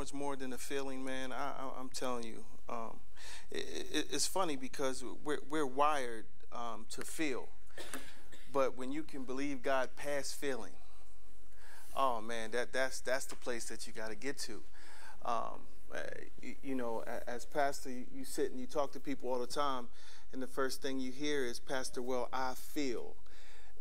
much more than a feeling, man. I, am telling you. Um, it, it, it's funny because we're, we're wired um, to feel. But when you can believe God past feeling, oh man, that, that's, that's the place that you got to get to. Um, you, you, know, as pastor, you, you sit and you talk to people all the time, and the first thing you hear is, Pastor, well, I feel.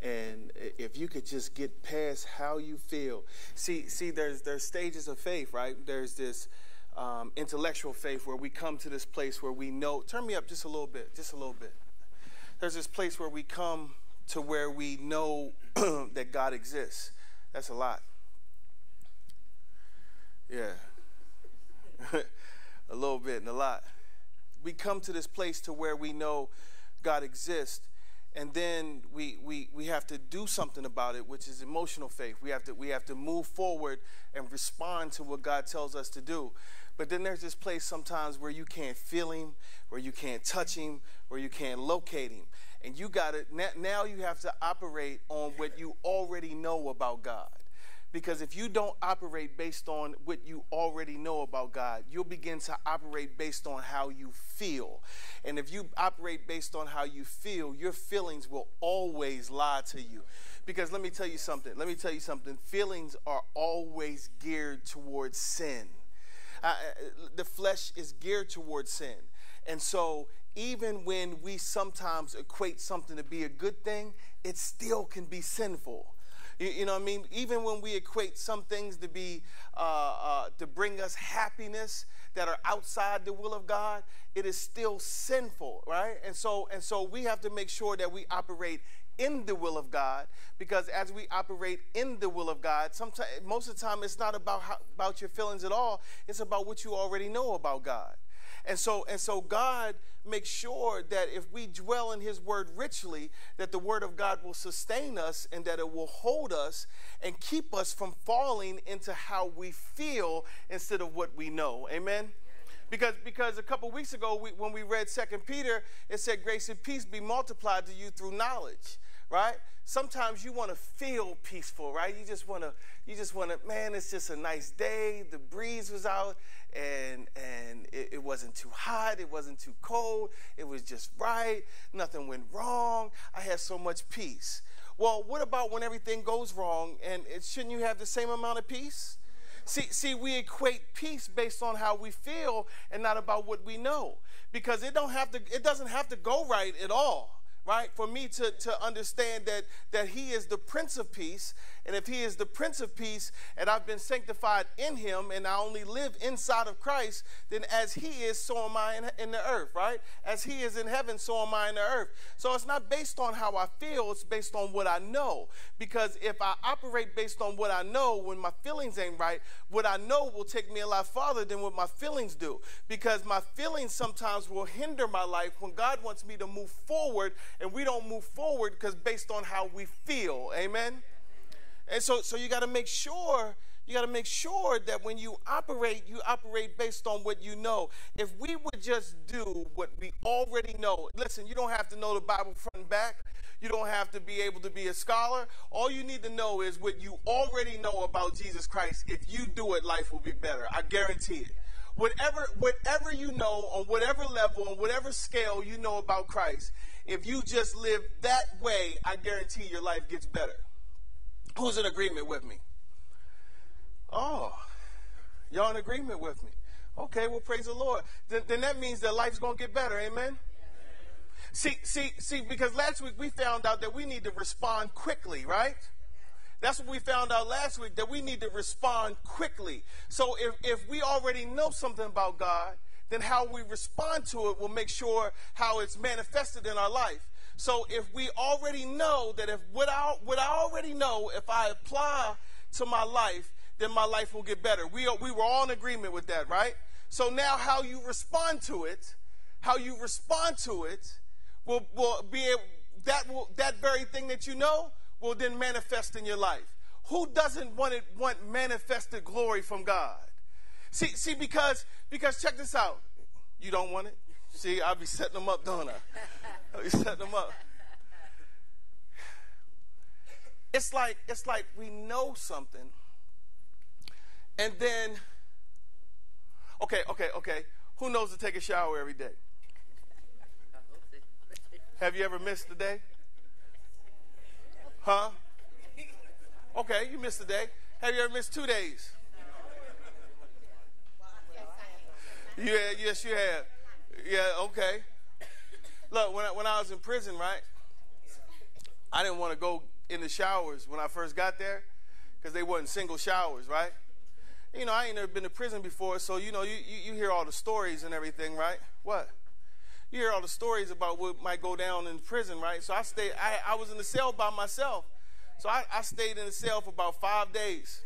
And if you could just get past how you feel, see, see, there's there's stages of faith, right? There's this um, intellectual faith where we come to this place where we know. Turn me up just a little bit, just a little bit. There's this place where we come to where we know that God exists. That's a lot. Yeah, a little bit and a lot. We come to this place to where we know God exists and then we, we, we have to do something about it which is emotional faith. We have to we have to move forward and respond to what god tells us to do. But then there's this place sometimes where you can't feel him where you can't touch him where you can't locate him. And you got to now you have to operate on what you already know about god because if you don't operate based on what you already know about God, you'll begin to operate based on how you feel. And if you operate based on how you feel, your feelings will always lie to you. Because let me tell you something. Let me tell you something. Feelings are always geared towards sin. Uh, the flesh is geared towards sin. And so even when we sometimes equate something to be a good thing, it still can be sinful. You, you know what I mean? Even when we equate some things to be, uh, uh, to bring us happiness that are outside the will of God, it is still sinful, right? And so, and so we have to make sure that we operate in the will of God because as we operate in the will of God, sometimes most of the time it's not about how, about your feelings at all. It's about what you already know about God. And so, and so God makes sure that if we dwell in his word richly, that the word of God will sustain us and that it will hold us and keep us from falling into how we feel instead of what we know. Amen. Because, because a couple weeks ago, we, when we read Second Peter, it said, Grace and peace be multiplied to you through knowledge, right? Sometimes you want to feel peaceful, right? You just want to, you just want to, man, it's just a nice day. The breeze was out, and and it, it, wasn't too hot, it wasn't too cold, it was just right, nothing went wrong. I had so much peace. Well, what about when everything goes wrong and it, shouldn't you have the same amount of peace? See, see, we equate peace based on how we feel and not about what we know. Because it don't have to, it doesn't have to go right at all right? For me to, to understand that, that He is the Prince of Peace. And if He is the Prince of Peace and I've been sanctified in Him and I only live inside of Christ, then as He is, so am I in, in the earth, right? As He is in heaven, so am I in the earth. So it's not based on how I feel, it's based on what I know. Because if I operate based on what I know, when my feelings ain't right, what I know will take me a lot farther than what my feelings do. Because my feelings sometimes will hinder my life when God wants me to move forward and we don't move forward because based on how we feel. Amen. And so, so you got to make sure you got to make sure that when you operate, you operate based on what you know. If we would just do what we already know, listen, you don't have to know the Bible front and back. You don't have to be able to be a scholar. All you need to know is what you already know about Jesus Christ. If you do it, life will be better. I guarantee it whatever whatever you know on whatever level on whatever scale you know about Christ if you just live that way, I guarantee your life gets better. Who's in agreement with me? Oh, y'all in agreement with me. Okay, well, praise the Lord. Then, then that means that life's going to get better. Amen? See, see, see, because last week we found out that we need to respond quickly, right? That's what we found out last week, that we need to respond quickly. So if, if we already know something about God, then how we respond to it will make sure how it's manifested in our life. So if we already know that if what I, what I already know, if I apply to my life, then my life will get better. We, are, we were all in agreement with that, right? So now how you respond to it, how you respond to it will, will be able, that will, that very thing that you know will then manifest in your life. Who doesn't want it, want manifested glory from God? See, see, because because check this out. You don't want it? See, I'll be setting them up, don't I? I'll be setting them up. It's like it's like we know something, and then Okay, okay, okay. Who knows to take a shower every day? Have you ever missed a day? Huh? Okay, you missed a day. Have you ever missed two days? Yeah, yes, you have. Yeah, okay. Look, when I, when I was in prison, right? I didn't want to go in the showers when I first got there because they wasn't single showers, right? You know, I ain't never been to prison before, so you know, you, you, you hear all the stories and everything, right? What? You hear all the stories about what might go down in prison, right? So I stayed, I, I was in the cell by myself. So I, I stayed in the cell for about five days.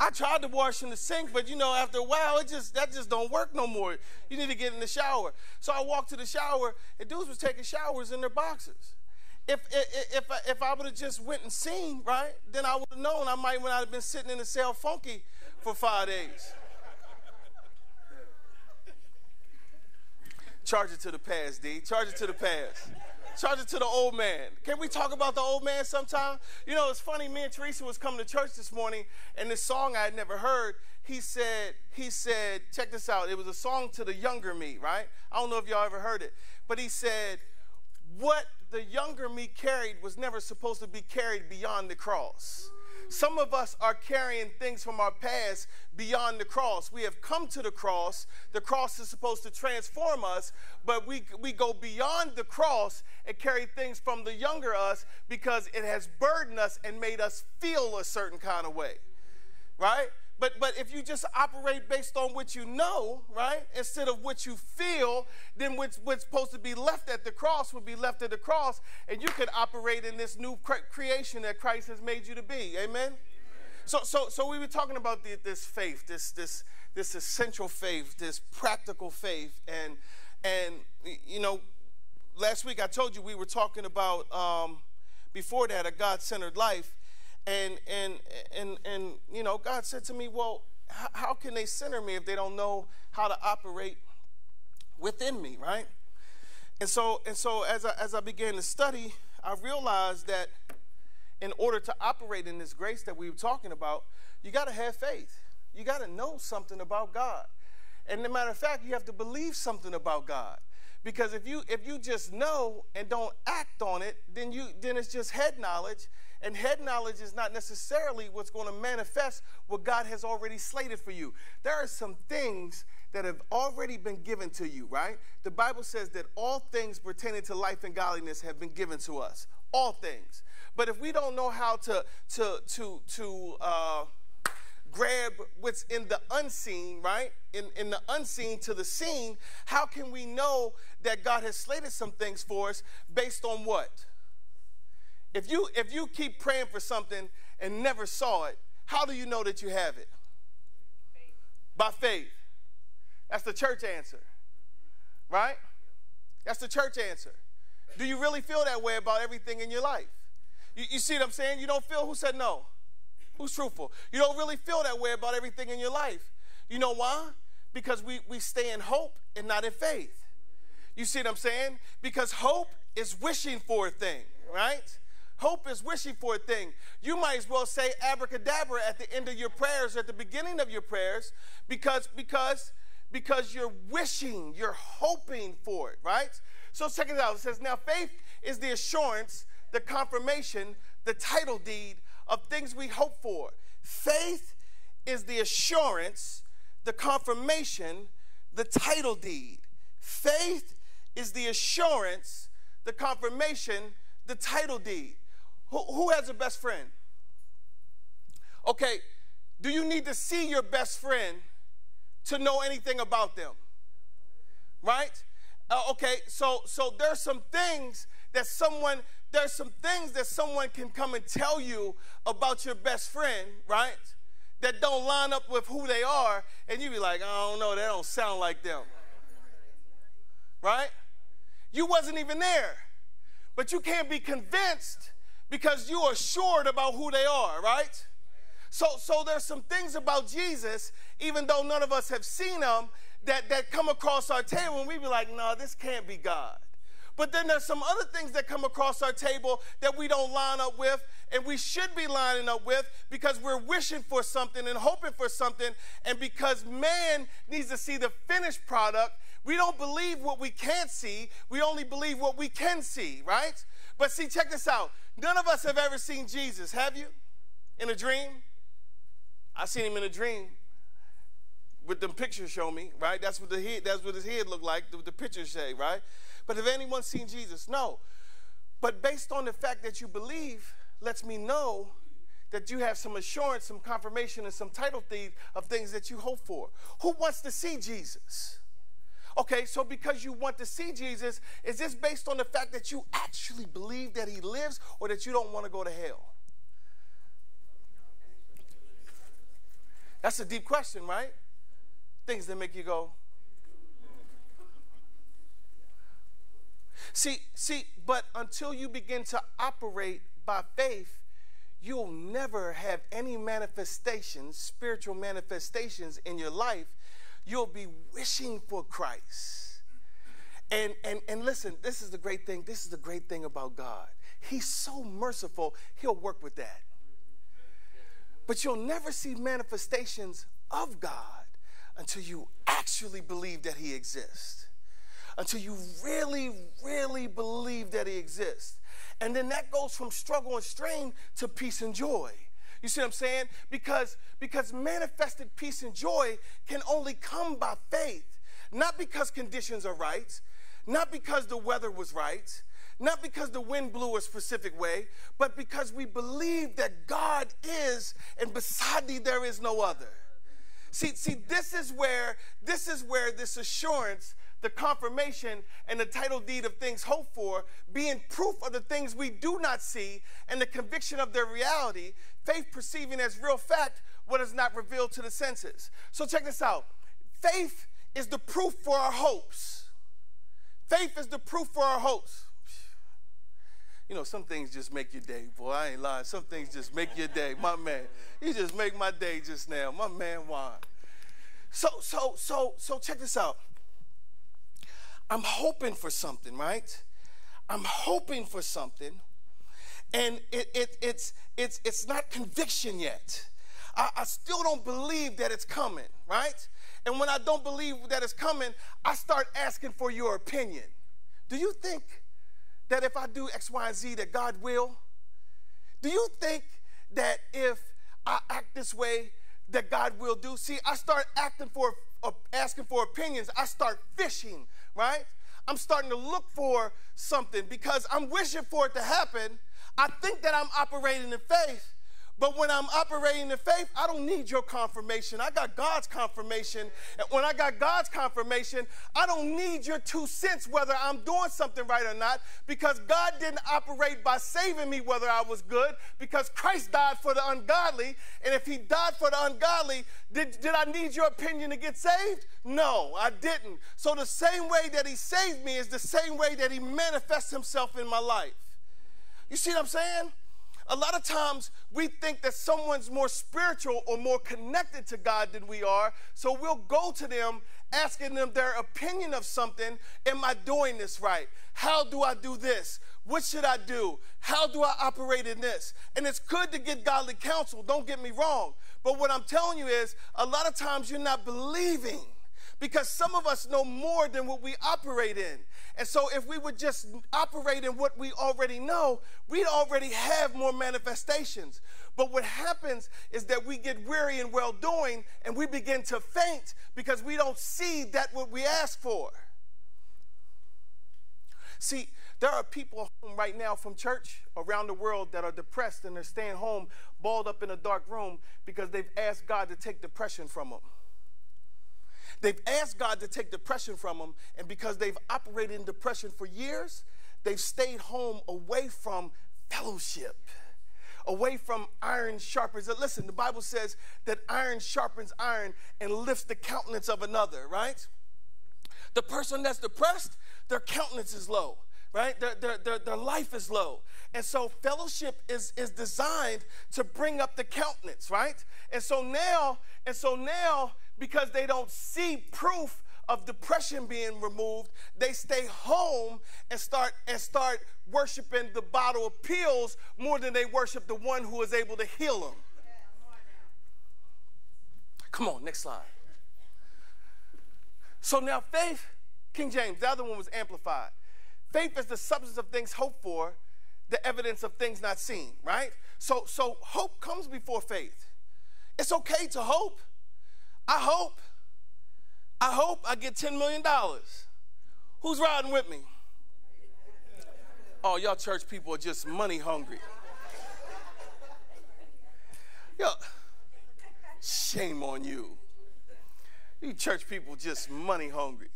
I tried to wash in the sink, but you know, after a while, it just that just don't work no more. You need to get in the shower. So I walked to the shower, and dudes was taking showers in their boxes. If if if I, if I would have just went and seen, right, then I would have known I might not have been sitting in the cell funky for five days. Charge it to the past, D. Charge it to the past. Charge it to the old man. Can we talk about the old man sometime? You know, it's funny. Me and Teresa was coming to church this morning, and this song I had never heard. He said, he said, check this out. It was a song to the younger me, right? I don't know if y'all ever heard it, but he said, what the younger me carried was never supposed to be carried beyond the cross. Some of us are carrying things from our past beyond the cross. We have come to the cross. The cross is supposed to transform us, but we, we go beyond the cross and carry things from the younger us because it has burdened us and made us feel a certain kind of way. Right? But but if you just operate based on what you know, right, instead of what you feel, then what's, what's supposed to be left at the cross will be left at the cross, and you can operate in this new cre- creation that Christ has made you to be. Amen. So so so we were talking about the, this faith, this this this essential faith, this practical faith, and and you know, last week I told you we were talking about um, before that a God-centered life and and and and you know, God said to me, "Well, how, can they center me if they don't know how to operate within me, right?" And so and so as I as I began to study, I realized that in order to operate in this grace that we were talking about, you got to have faith. You got to know something about God. And a matter of fact, you have to believe something about God. Because if you if you just know and don't act on it, then you then it's just head knowledge and head knowledge is not necessarily what's going to manifest what God has already slated for you. There are some things that have already been given to you, right? The Bible says that all things pertaining to life and godliness have been given to us. All things. But if we don't know how to to to to uh, grab what's in the unseen, right? In, in the unseen to the seen, how can we know that God has slated some things for us based on what? If you if you keep praying for something and never saw it, how do you know that you have it? Faith. By faith. That's the church answer. Right? That's the church answer. Do you really feel that way about everything in your life? You, you see what I'm saying? You don't feel who said no? Who's truthful? You don't really feel that way about everything in your life. You know why? Because we, we stay in hope and not in faith. You see what I'm saying? Because hope is wishing for a thing, right? Hope is wishing for a thing. You might as well say abracadabra at the end of your prayers, or at the beginning of your prayers, because because because you're wishing, you're hoping for it, right? So check it out. It says, now faith is the assurance, the confirmation, the title deed of things we hope for. Faith is the assurance, the confirmation, the title deed. Faith is the assurance, the confirmation, the title deed. Who, who has a best friend? Okay, do you need to see your best friend to know anything about them? Right? Uh, okay, so so there's some things that someone there's some things that someone can come and tell you about your best friend, right? That don't line up with who they are, and you be like, I don't know, that don't sound like them. Right? You wasn't even there. But you can't be convinced because you are assured about who they are, right? So, so there's some things about Jesus, even though none of us have seen them, that, that come across our table and we be like, no, this can't be God. But then there's some other things that come across our table that we don't line up with and we should be lining up with because we're wishing for something and hoping for something. And because man needs to see the finished product, we don't believe what we can't see. We only believe what we can see, right? But see, check this out. None of us have ever seen Jesus, have you? In a dream? I seen him in a dream. With them pictures show me, right? That's what the head, that's what his head looked like, the, the pictures say, right? But have anyone seen Jesus? No. But based on the fact that you believe, lets me know that you have some assurance, some confirmation, and some title deed of things that you hope for. Who wants to see Jesus? Okay, so because you want to see Jesus, is this based on the fact that you actually believe that he lives or that you don't want to go to hell? That's a deep question, right? Things that make you go. See, see, but until you begin to operate by faith, you'll never have any manifestations, spiritual manifestations in your life. You'll be wishing for Christ. And, and, and listen, this is the great thing. This is the great thing about God. He's so merciful, He'll work with that. But you'll never see manifestations of God until you actually believe that He exists. Until you really, really believe that He exists. And then that goes from struggle and strain to peace and joy. You see what I'm saying? Because, because manifested peace and joy can only come by faith, not because conditions are right, not because the weather was right, not because the wind blew a specific way, but because we believe that God is, and beside thee there is no other. See, see, this is where this is where this assurance, the confirmation, and the title deed of things hoped for, being proof of the things we do not see, and the conviction of their reality, faith perceiving as real fact what is not revealed to the senses. So check this out. Faith is the proof for our hopes. Faith is the proof for our hopes you know, some things just make your day. Boy, I ain't lying. Some things just make your day. My man, you just make my day just now. My man, why? So, so, so, so check this out. I'm hoping for something, right? I'm hoping for something, and it, it, it's, it's, it's not conviction yet. I, I still don't believe that it's coming, right? And when I don't believe that it's coming, I start asking for your opinion. Do you think that if I do X, Y, and Z, that God will? Do you think that if I act this way, that God will do? See, I start acting for, uh, asking for opinions. I start fishing, right? I'm starting to look for something because I'm wishing for it to happen. I think that I'm operating in faith, but when I'm operating in faith, I don't need your confirmation. I got God's confirmation. And when I got God's confirmation, I don't need your two cents whether I'm doing something right or not because God didn't operate by saving me whether I was good because Christ died for the ungodly. And if He died for the ungodly, did, did I need your opinion to get saved? No, I didn't. So the same way that He saved me is the same way that He manifests Himself in my life. You see what I'm saying? A lot of times we think that someone's more spiritual or more connected to God than we are, so we'll go to them asking them their opinion of something. Am I doing this right? How do I do this? What should I do? How do I operate in this? And it's good to get godly counsel, don't get me wrong. But what I'm telling you is a lot of times you're not believing because some of us know more than what we operate in. And so, if we would just operate in what we already know, we'd already have more manifestations. But what happens is that we get weary in well doing and we begin to faint because we don't see that what we ask for. See, there are people home right now from church around the world that are depressed and they're staying home, balled up in a dark room because they've asked God to take depression from them. They've asked God to take depression from them, and because they've operated in depression for years, they've stayed home away from fellowship, away from iron sharpens. Uh, listen, the Bible says that iron sharpens iron and lifts the countenance of another, right? The person that's depressed, their countenance is low right? Their, their, their, their, life is low. And so fellowship is, is designed to bring up the countenance, right? And so now, and so now because they don't see proof of depression being removed, they stay home and start and start worshiping the bottle of pills more than they worship the one who is able to heal them. Come on, next slide. So now faith, King James, the other one was amplified. Faith is the substance of things hoped for, the evidence of things not seen, right? So so hope comes before faith. It's okay to hope. I hope. I hope I get $10 million. Who's riding with me? Oh, y'all church people are just money hungry. Yo, shame on you. You church people just money hungry.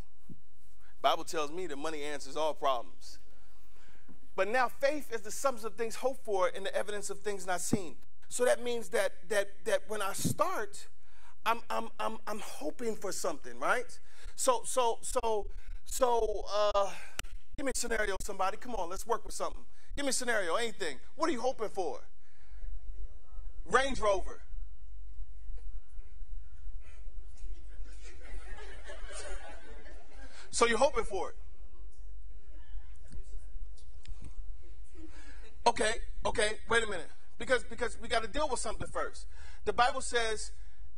Bible tells me that money answers all problems. But now faith is the substance of things hoped for and the evidence of things not seen. So that means that that that when I start, I'm I'm I'm I'm hoping for something, right? So so so so uh give me a scenario, somebody. Come on, let's work with something. Give me a scenario, anything. What are you hoping for? Range Rover. So you're hoping for it. Okay, okay, wait a minute. Because because we got to deal with something first. The Bible says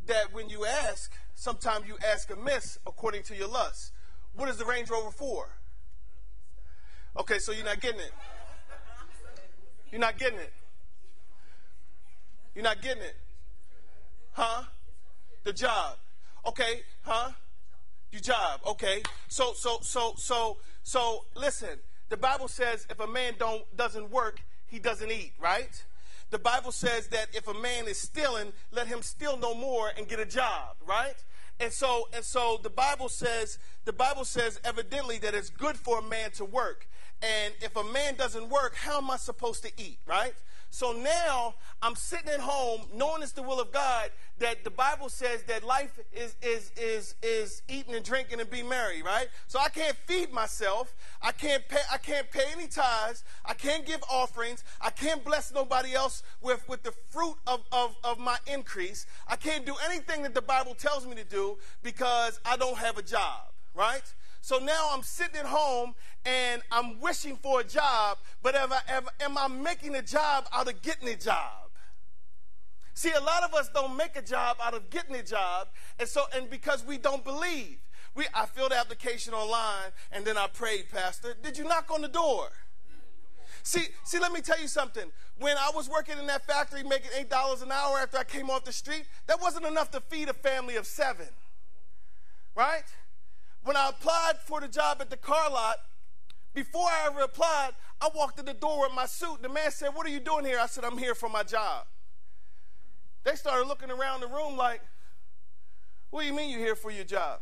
that when you ask, sometimes you ask amiss according to your lust. What is the Range Rover for? Okay, so you're not getting it. You're not getting it. You're not getting it. Huh? The job. Okay, huh? Your job. Okay. So so so so so listen. The Bible says if a man don't doesn't work, he doesn't eat, right? The Bible says that if a man is stealing, let him steal no more and get a job, right? And so and so the Bible says the Bible says evidently that it's good for a man to work. And if a man doesn't work, how am I supposed to eat, right? So now I'm sitting at home, knowing it's the will of God, that the Bible says that life is is is is eating and drinking and be merry, right? So I can't feed myself. I can't pay I can't pay any tithes. I can't give offerings. I can't bless nobody else with, with the fruit of, of, of my increase. I can't do anything that the Bible tells me to do because I don't have a job, right? So now I'm sitting at home and I'm wishing for a job, but am I, am I making a job out of getting a job? See, a lot of us don't make a job out of getting a job, and so and because we don't believe. We, I filled the application online and then I prayed, Pastor. Did you knock on the door? See, see, let me tell you something. When I was working in that factory making eight dollars an hour after I came off the street, that wasn't enough to feed a family of seven. Right? When I applied for the job at the car lot, before I ever applied, I walked in the door with my suit. The man said, What are you doing here? I said, I'm here for my job. They started looking around the room like, What do you mean you're here for your job?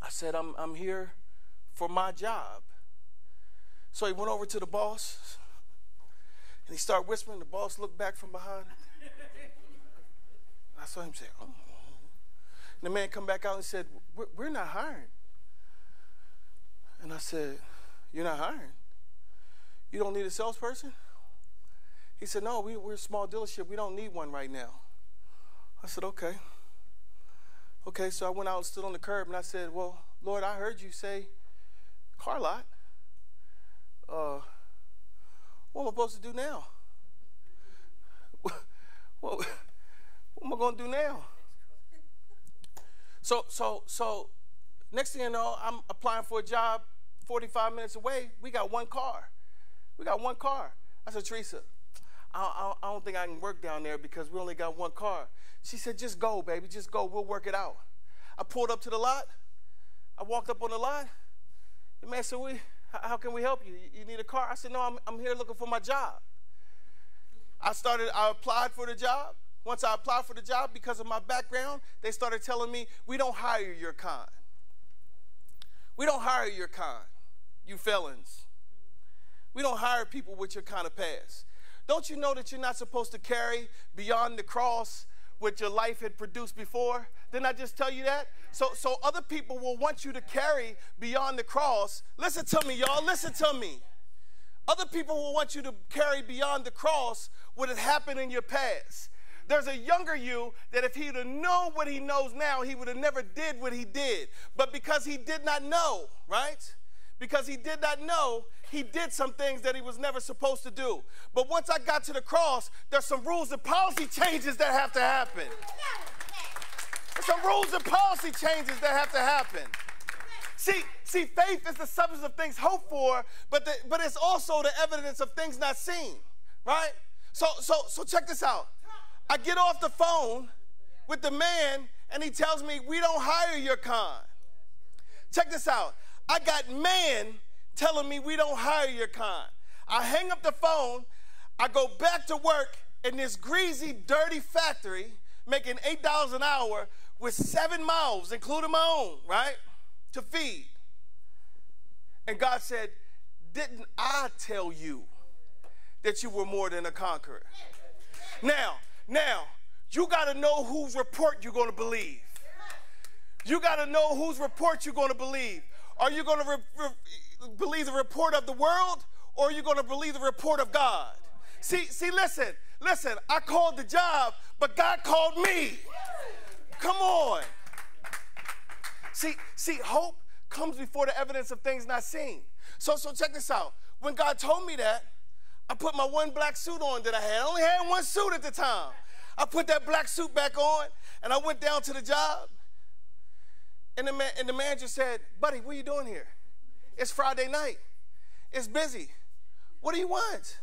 I said, I'm, I'm here for my job. So he went over to the boss and he started whispering. The boss looked back from behind. I saw him say, Oh. And the man come back out and said, We're not hiring. And I said, You're not hiring? You don't need a salesperson? He said, No, we, we're a small dealership. We don't need one right now. I said, Okay. Okay, so I went out and stood on the curb and I said, Well, Lord, I heard you say car lot. Uh, what am I supposed to do now? what, what, what am I going to do now? So, so, so, next thing you know, I'm applying for a job 45 minutes away, we got one car. We got one car. I said, Teresa, I, I, I, don't think I can work down there because we only got one car. She said, just go, baby, just go. We'll work it out. I pulled up to the lot. I walked up on the lot. The man said, we, how can we help you? You need a car? I said, no, I'm, I'm here looking for my job. I started, I applied for the job. Once I applied for the job, because of my background, they started telling me, we don't hire your kind. We don't hire your kind you felons. We don't hire people with your kind of past. Don't you know that you're not supposed to carry beyond the cross what your life had produced before? Didn't I just tell you that? So, so other people will want you to carry beyond the cross. Listen to me, y'all. Listen to me. Other people will want you to carry beyond the cross what had happened in your past. There's a younger you that if he'd have known what he knows now, he would have never did what he did. But because he did not know, right? Because he did not know, he did some things that he was never supposed to do. But once I got to the cross, there's some rules and policy changes that have to happen. There's some rules and policy changes that have to happen. See, see, faith is the substance of things hoped for, but the, but it's also the evidence of things not seen, right? So so so check this out. I get off the phone with the man, and he tells me we don't hire your kind. Check this out. I got man telling me we don't hire your kind. I hang up the phone. I go back to work in this greasy, dirty factory, making eight dollars an hour with seven mouths, including my own, right? to feed. And God said, Didn't I tell you that you were more than a conqueror? Now, now, you got to know whose report you're going to believe. You got to know whose report you're going to believe. Are you going to believe the report of the world or are you going to believe the report of God? See, see, listen, listen, I called the job, but God called me. Come on. See, see, hope comes before the evidence of things not seen. So, so check this out. When God told me that, I put my one black suit on that I had. I only had one suit at the time. I put that black suit back on, and I went down to the job. And the, man, and the manager said, Buddy, what are you doing here? It's Friday night. It's busy. What do you want?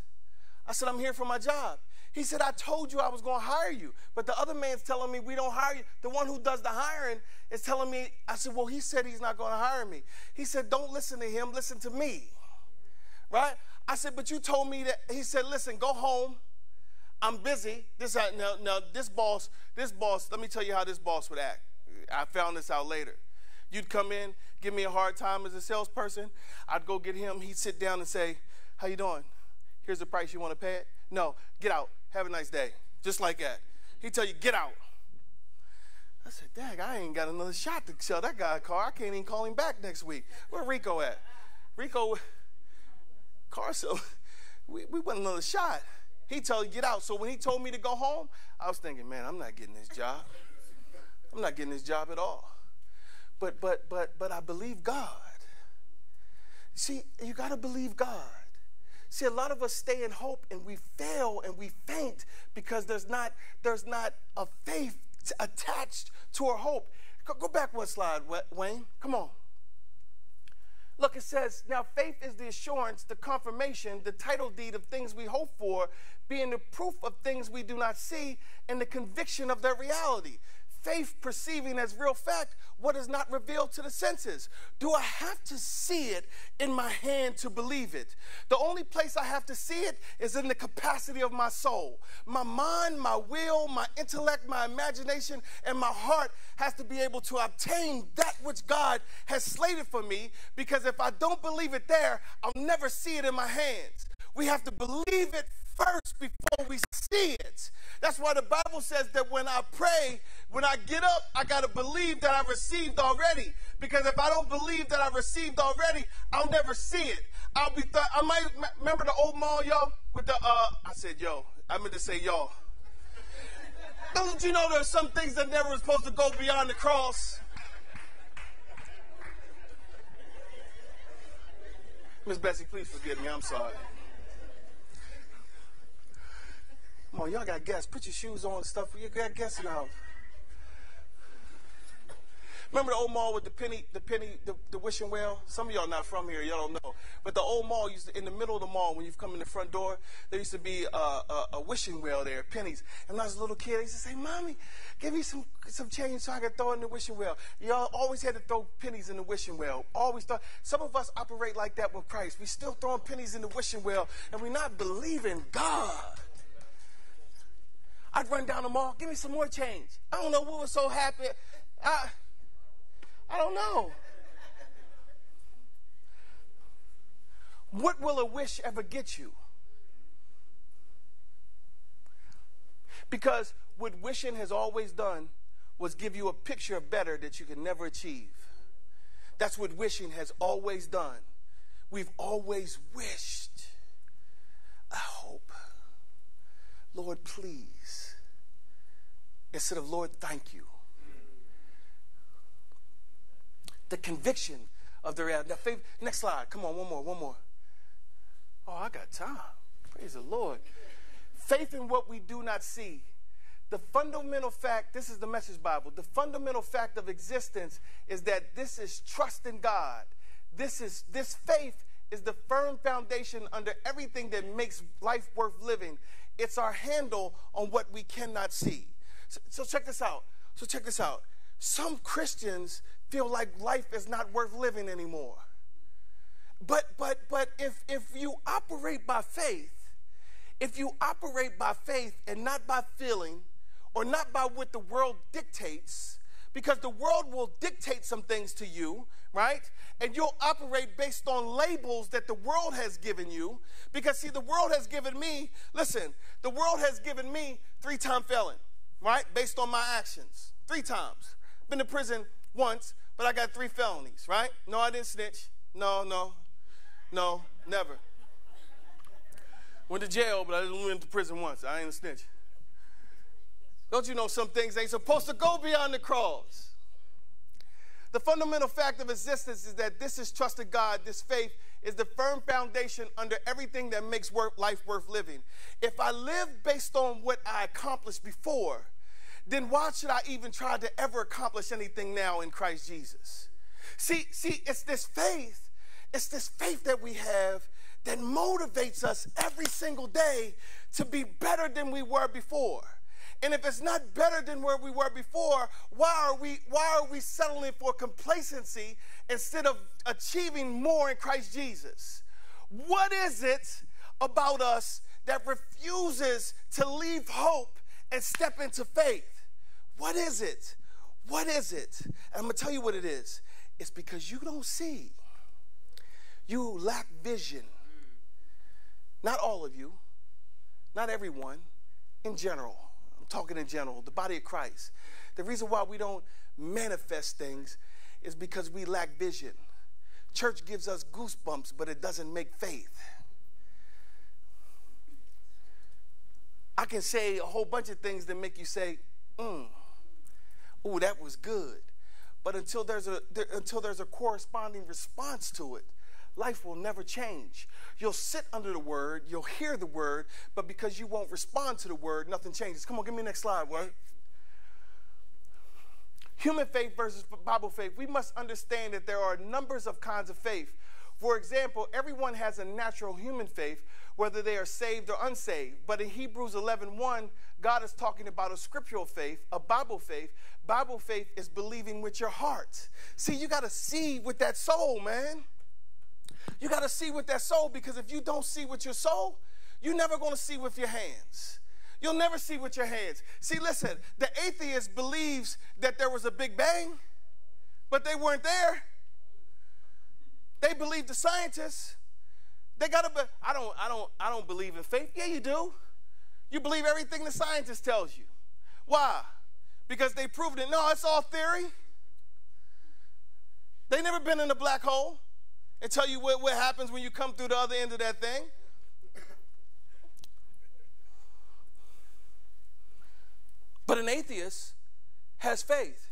I said, I'm here for my job. He said, I told you I was going to hire you. But the other man's telling me we don't hire you. The one who does the hiring is telling me, I said, Well, he said he's not going to hire me. He said, Don't listen to him, listen to me. Right? I said, But you told me that. He said, Listen, go home. I'm busy. This uh, now, now this boss, this boss, let me tell you how this boss would act. I found this out later. You'd come in, give me a hard time as a salesperson. I'd go get him. He'd sit down and say, How you doing? Here's the price you want to pay it. No, get out. Have a nice day. Just like that. He'd tell you, get out. I said, Dag, I ain't got another shot to sell that guy a car. I can't even call him back next week. Where Rico at? Rico, car sale. We, we want another shot. He told you, get out. So when he told me to go home, I was thinking, man, I'm not getting this job. I'm not getting this job at all. But but but but I believe God. See, you got to believe God. See, a lot of us stay in hope and we fail and we faint because there's not, there's not a faith attached to our hope. Go, go back one slide, Wayne. Come on. Look, it says, now faith is the assurance, the confirmation, the title deed of things we hope for, being the proof of things we do not see, and the conviction of their reality faith perceiving as real fact what is not revealed to the senses. Do I have to see it in my hand to believe it? The only place I have to see it is in the capacity of my soul. My mind, my will, my intellect, my imagination, and my heart has to be able to obtain that which God has slated for me because if I don't believe it there, I'll never see it in my hands. We have to believe it first before we see it. That's why the Bible says that when I pray, when I get up, I got to believe that I received already. Because if I don't believe that I received already, I'll never see it. I'll be, th- I might remember the old mall, y'all, with the, uh, I said, yo, I meant to say, y'all. Don't you know there's some things that never was supposed to go beyond the cross? Miss Bessie, please forgive me. I'm sorry. Come on, y'all got gas. Put your shoes on and stuff. You got gas now. Remember the old mall with the penny, the penny, the, the wishing well? Some of y'all not from here, y'all don't know. But the old mall used to, in the middle of the mall, when you've come in the front door, there used to be a, a, a wishing well there, pennies. And when I was a little kid, I used to say, Mommy, give me some, some change so I can throw in the wishing well. Y'all always had to throw pennies in the wishing well. Always thought. Some of us operate like that with Christ. We still throwing pennies in the wishing well, and we're not believing God. I'd run down the mall, give me some more change. I don't know what was so happy. I, I don't know. What will a wish ever get you? Because what wishing has always done was give you a picture of better that you can never achieve. That's what wishing has always done. We've always wished. I hope. Lord, please instead of Lord, thank you. The conviction of the reality. Next slide. Come on, one more, one more. Oh, I got time. Praise the Lord. Faith in what we do not see. The fundamental fact, this is the message Bible, the fundamental fact of existence is that this is trust in God. This is this faith is the firm foundation under everything that makes life worth living. It's our handle on what we cannot see. So, so check this out. So check this out. Some Christians feel like life is not worth living anymore. But but but if if you operate by faith, if you operate by faith and not by feeling or not by what the world dictates, because the world will dictate some things to you, right? And you'll operate based on labels that the world has given you. Because, see, the world has given me, listen, the world has given me three time felon, right? Based on my actions. Three times. Been to prison once, but I got three felonies, right? No, I didn't snitch. No, no, no, never. Went to jail, but I didn't went to prison once. I ain't a snitch. Don't you know some things ain't supposed to go beyond the cross? The fundamental fact of existence is that this is trusted God, this faith is the firm foundation under everything that makes work, life worth living. If I live based on what I accomplished before, then why should I even try to ever accomplish anything now in Christ Jesus? See, see, it's this faith, it's this faith that we have that motivates us every single day to be better than we were before. And if it's not better than where we were before, why are we why are we settling for complacency instead of achieving more in Christ Jesus? What is it about us that refuses to leave hope and step into faith? What is it? What is it? And I'm going to tell you what it is. It's because you don't see. You lack vision. Not all of you, not everyone, in general. Talking in general, the body of Christ. The reason why we don't manifest things is because we lack vision. Church gives us goosebumps, but it doesn't make faith. I can say a whole bunch of things that make you say, mm, "Ooh, that was good," but until there's a there, until there's a corresponding response to it, life will never change. You'll sit under the word, you'll hear the word, but because you won't respond to the word, nothing changes. Come on, give me the next slide, what? Human faith versus Bible faith. We must understand that there are numbers of kinds of faith. For example, everyone has a natural human faith, whether they are saved or unsaved. But in Hebrews 11 1, God is talking about a scriptural faith, a Bible faith. Bible faith is believing with your heart. See, you got to see with that soul, man. You got to see with that soul because if you don't see with your soul, you're never going to see with your hands. You'll never see with your hands. See, listen, the atheist believes that there was a big bang, but they weren't there. They believe the scientists. They gotta be, I don't, I don't, I don't believe in faith. Yeah, you do. You believe everything the scientist tells you. Why? Because they proved it. No, it's all theory. They never been in a black hole and tell you what, what happens when you come through the other end of that thing. But an atheist has faith.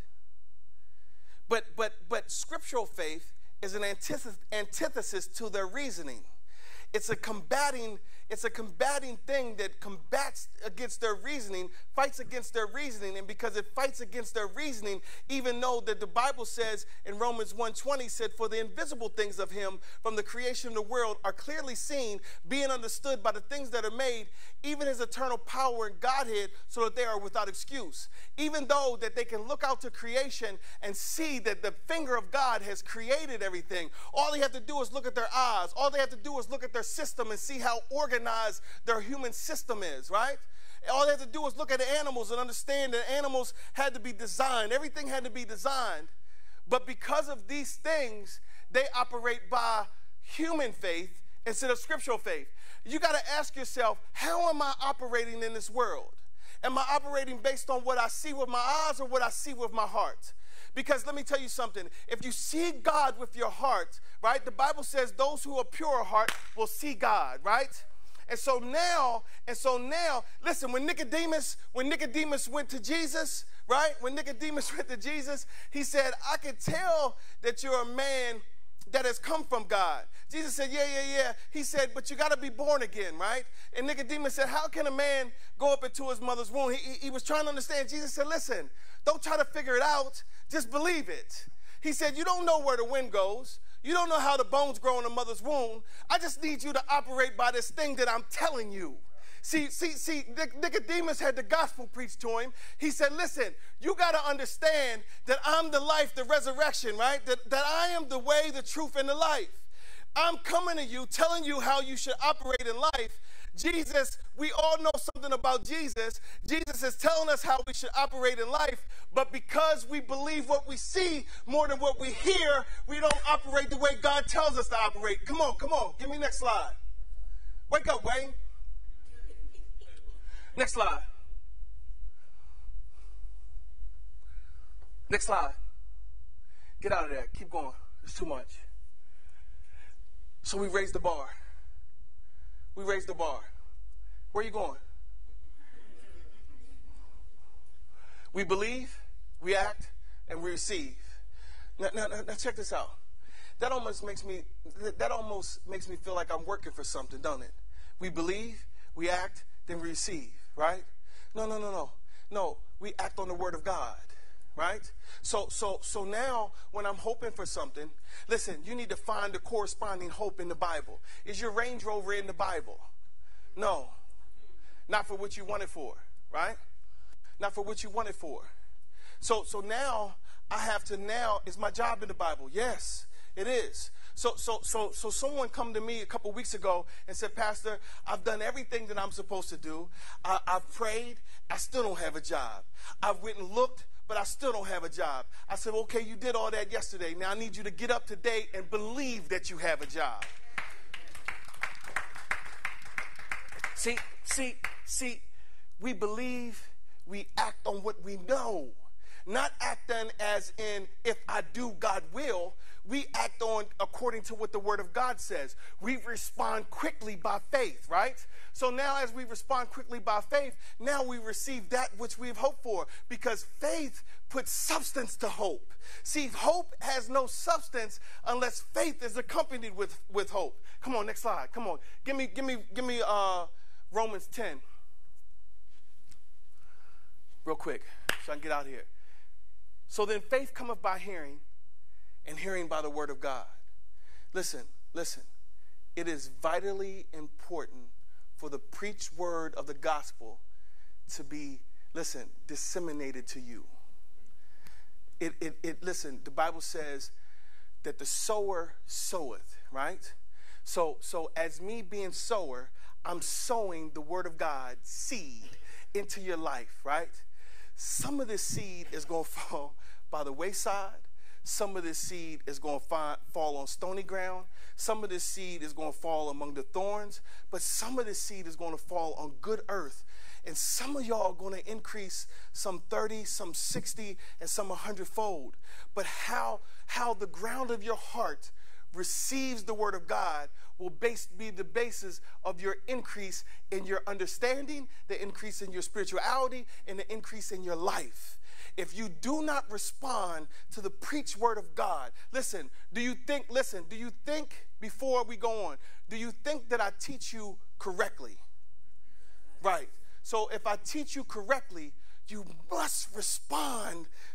But but but scriptural faith is an antithesis, antithesis to their reasoning. It's a combating it's a combating thing that combats against their reasoning, fights against their reasoning, and because it fights against their reasoning, even though that the Bible says in Romans 1:20 said, "For the invisible things of him from the creation of the world are clearly seen, being understood by the things that are made, even his eternal power and Godhead, so that they are without excuse." Even though that they can look out to creation and see that the finger of God has created everything, all they have to do is look at their eyes. All they have to do is look at their system and see how organized organized their human system is, right? All they have to do is look at the animals and understand that animals had to be designed. Everything had to be designed. But because of these things, they operate by human faith instead of scriptural faith. You got to ask yourself, how am I operating in this world? Am I operating based on what I see with my eyes or what I see with my heart? Because let me tell you something. If you see God with your heart, right, the Bible says those who are pure heart will see God, right? And so now, and so now, listen, when Nicodemus, when Nicodemus went to Jesus, right? When Nicodemus went to Jesus, he said, I can tell that you're a man that has come from God. Jesus said, Yeah, yeah, yeah. He said, But you got to be born again, right? And Nicodemus said, How can a man go up into his mother's womb? He, he, he was trying to understand. Jesus said, Listen, don't try to figure it out, just believe it. He said, You don't know where the wind goes. You don't know how the bones grow in a mother's womb. I just need you to operate by this thing that I'm telling you. See, see, see, Nicodemus had the gospel preached to him. He said, Listen, you got to understand that I'm the life, the resurrection, right? That, that I am the way, the truth, and the life. I'm coming to you, telling you how you should operate in life. Jesus, we all know something about Jesus. Jesus is telling us how we should operate in life, but because we believe what we see more than what we hear, we don't operate the way God tells us to operate. Come on, come on. Give me next slide. Wake up, Wayne. Next slide. Next slide. Get out of there. Keep going. It's too much. So we raised the bar. We raised the bar. Where are you going? We believe, we act, and we receive. Now, now, now, check this out. That almost makes me that almost makes me feel like I'm working for something, don't it? We believe, we act, then we receive, right? No, no, no, no. No, we act on the word of God right? So so so now when I'm hoping for something, listen, you need to find the corresponding hope in the Bible. Is your Range Rover in the Bible? No. Not for what you want it for, right? Not for what you want it for. So so now I have to now is my job in the Bible? Yes, it is. So, so, so, so someone come to me a couple weeks ago and said, Pastor, I've done everything that I'm supposed to do. I, have prayed. I still don't have a job. I've went and looked but I still don't have a job. I said, okay, you did all that yesterday. Now I need you to get up to date and believe that you have a job. See, see, see, we believe, we act on what we know. Not acting as in, if I do, God will. We act on according to what the Word of God says. We respond quickly by faith, right? So now, as we respond quickly by faith, now we receive that which we've hoped for because faith puts substance to hope. See, hope has no substance unless faith is accompanied with, with hope. Come on, next slide. Come on. Give me, give me, give me uh, Romans 10. Real quick, so I can get out here. So then faith cometh by hearing, and hearing by the word of God. Listen, listen. It is vitally important for the preached word of the gospel to be, listen, disseminated to you. It, it, it, listen, the Bible says that the sower soweth, right? So, so as me being sower, I'm sowing the word of God, seed, into your life, right? Some of this seed is going to fall by the wayside. Some of this seed is going to fall on stony ground. Some of this seed is going to fall among the thorns. But some of this seed is going to fall on good earth. And some of y'all are going to increase some 30, some 60, and some 100 fold. But how, how the ground of your heart receives the word of God will base, be the basis of your increase in your understanding, the increase in your spirituality, and the increase in your life if you do not respond to the preached word of God, listen, do you think, listen, do you think, before we go on, do you think that I teach you correctly? Right. So if I teach you correctly, you must respond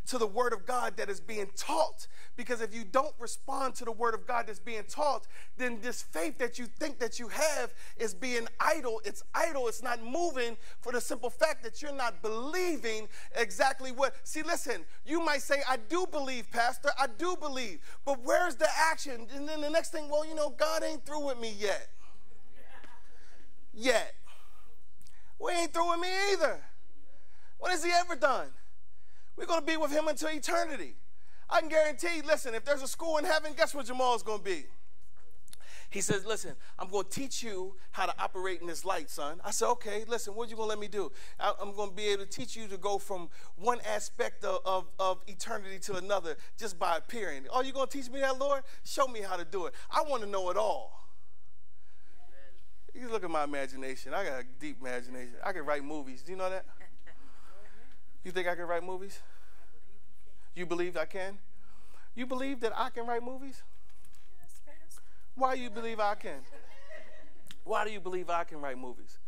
to the word of God that is being taught. Because if you don't respond to the word of God that's being taught, then this faith that you think that you have is being idle. It's idle. It's not moving for the simple fact that you're not believing exactly what. See, listen, you might say, I do believe, Pastor. I do believe. But where's the action? And then the next thing, well, you know, God ain't through with me yet. Yet. We ain't through with me either. What has he ever done? We're going to be with him until eternity. I can guarantee, listen, if there's a school in heaven, guess what Jamal's going to be? He says, Listen, I'm going to teach you how to operate in this light, son. I said, Okay, listen, what are you going to let me do? I'm going to be able to teach you to go from one aspect of, of, of eternity to another just by appearing. Are you going to teach me that, Lord? Show me how to do it. I want to know it all. You look at my imagination. I got a deep imagination. I can write movies. Do you know that? You think I can write movies? You believe I can? You believe that I can write movies? Why do you believe I can? Why do you believe I can write movies?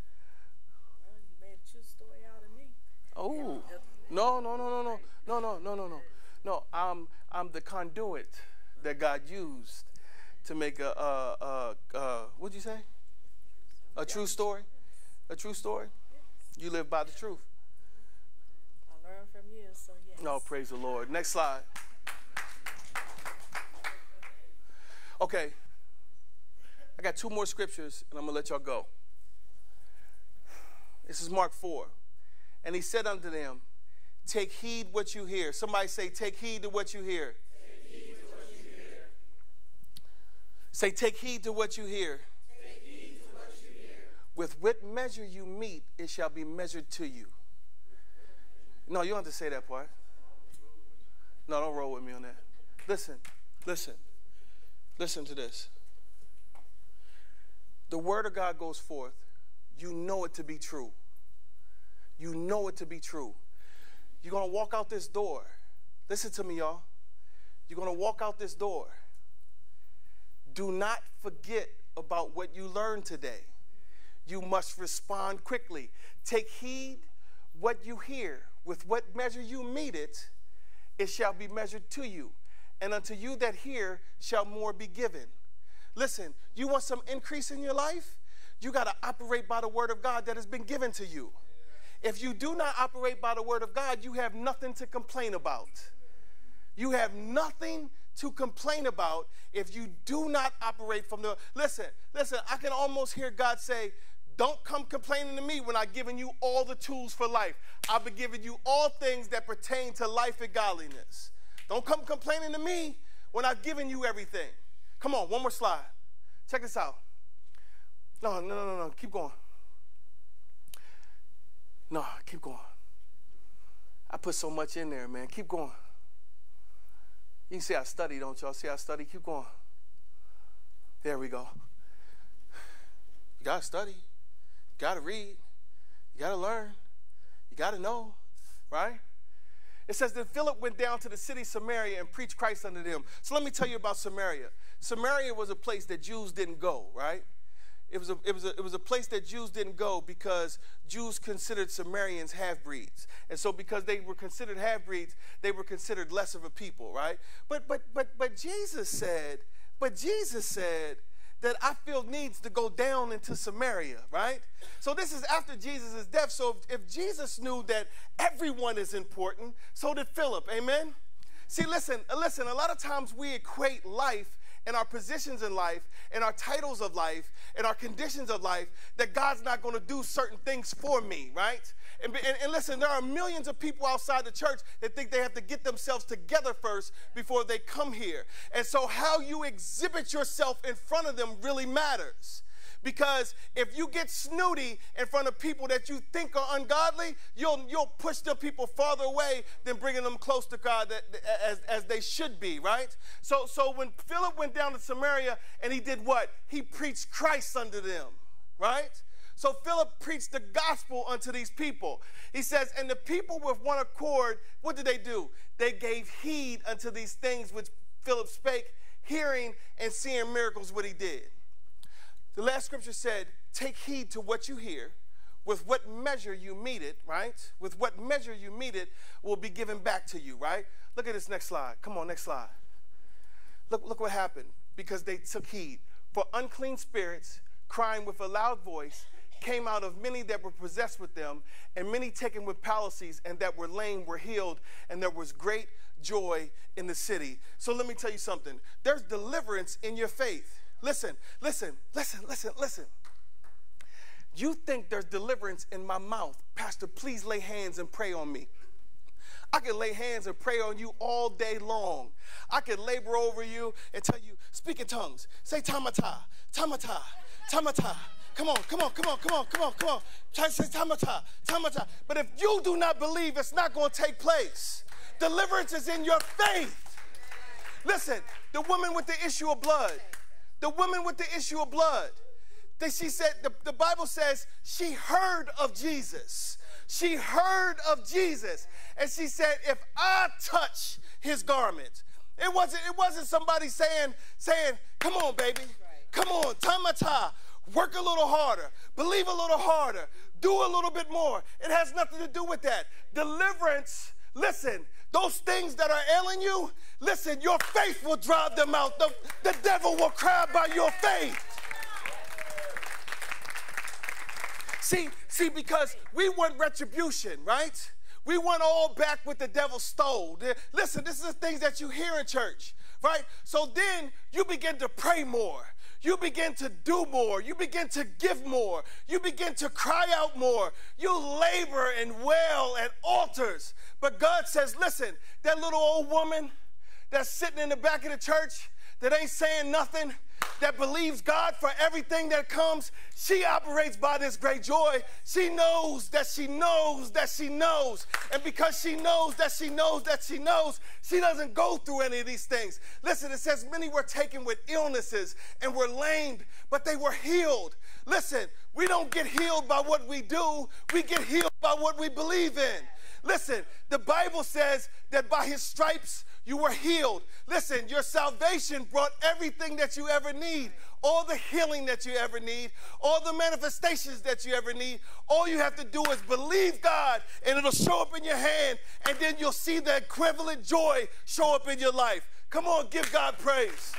Oh, no, no, no, no, no, no, no, no, no, no. No, I'm, I'm the conduit that God used to make a, a, a, a what'd you say? A true story? A true story? You live by the truth. I learned from you, so oh, yes. No, praise the Lord. Next slide. Okay. I got two more scriptures and I'm going to let y'all go. This is Mark 4. And he said unto them, Take heed what you hear. Somebody say, Take heed to what you hear. Say, take heed to what you hear. With what measure you mete, it shall be measured to you. No, you don't have to say that part. No, don't roll with me on that. Listen, listen, listen to this. The word of God goes forth. You know it to be true. You know it to be true. You're going to walk out this door. Listen to me, y'all. You're going to walk out this door. Do not forget about what you learned today. You must respond quickly. Take heed what you hear. With what measure you mete it, it shall be measured to you. And unto you that hear shall more be given. Listen, you want some increase in your life? You got to operate by the word of God that has been given to you. If you do not operate by the word of God, you have nothing to complain about. You have nothing to complain about if you do not operate from the. Listen, listen, I can almost hear God say, don't come complaining to me when I've given you all the tools for life. I've been giving you all things that pertain to life and godliness. Don't come complaining to me when I've given you everything. Come on, one more slide. Check this out. No, no, no, no. Keep going. No, keep going. I put so much in there, man. Keep going. You can see I study, don't y'all? See I study? Keep going. There we go. You gotta study. You gotta read. You gotta learn. You gotta know, right? It says that Philip went down to the city Samaria and preached Christ unto them. So let me tell you about Samaria. Samaria was a place that Jews didn't go, right? It was, a, it, was a, it was a place that Jews didn't go because Jews considered Samaritans half breeds. And so, because they were considered half breeds, they were considered less of a people, right? But, but, but, but Jesus said, but Jesus said that I feel needs to go down into Samaria, right? So, this is after Jesus' death. So, if, if Jesus knew that everyone is important, so did Philip, amen? See, listen, listen, a lot of times we equate life and our positions in life and our titles of life and our conditions of life that God's not going to do certain things for me, right? And, and, and, listen, there are millions of people outside the church that think they have to get themselves together first before they come here. And so, how you exhibit yourself in front of them really matters. Because if you get snooty in front of people that you think are ungodly, you'll, you'll push the people farther away than bringing them close to God that, as, as they should be, right? So, so when Philip went down to Samaria and he did what? He preached Christ unto them, right? So Philip preached the gospel unto these people. He says, and the people with one accord, what did they do? They gave heed unto these things which Philip spake, hearing and seeing miracles what he did. The last scripture said, Take heed to what you hear. With what measure you mete it, right? With what measure you mete it will be given back to you, right? Look at this next slide. Come on, next slide. Look, look what happened because they took heed. For unclean spirits, crying with a loud voice, came out of many that were possessed with them, and many taken with palsies, and that were lame were healed, and there was great joy in the city. So let me tell you something there's deliverance in your faith. Listen, listen, listen, listen, listen. You think there's deliverance in my mouth. Pastor, please lay hands and pray on me. I can lay hands and pray on you all day long. I can labor over you and tell you, speak in tongues. Say tamata, tamata, tamata. Come on, come on, come on, come on, come on, come on. Tamata, tamata. But if you do not believe, it's not going to take place. Deliverance is in your faith. Listen, the woman with the issue of blood, the woman with the issue of blood. that she said, the, the Bible says she heard of Jesus. She heard of Jesus. And she said, if I touch his garment, it wasn't, it wasn't somebody saying, saying, come on, baby. Come on, tie Work a little harder. Believe a little harder. Do a little bit more. It has nothing to do with that. Deliverance, listen, those things that are ailing you, listen, your faith will drive them out. The, the devil will cry by your faith. See, see, because we want retribution, right? We want all back what the devil stole. Listen, this is the things that you hear in church, right? So then you begin to pray more. You begin to do more. You begin to give more. You begin to cry out more. You labor and wail at altars. But God says, listen, that little old woman that's sitting in the back of the church that ain't saying nothing, that believes God for everything that comes, she operates by this great joy. She knows that she knows that she knows. And because she knows that she knows that she knows, she doesn't go through any of these things. Listen, it says many were taken with illnesses and were lamed, but they were healed. Listen, we don't get healed by what we do, we get healed by what we believe in. Listen, the Bible says that by his stripes you were healed. Listen, your salvation brought everything that you ever need, all the healing that you ever need, all the manifestations that you ever need. All you have to do is believe God, and it'll show up in your hand, and then you'll see the equivalent joy show up in your life. Come on, give God praise.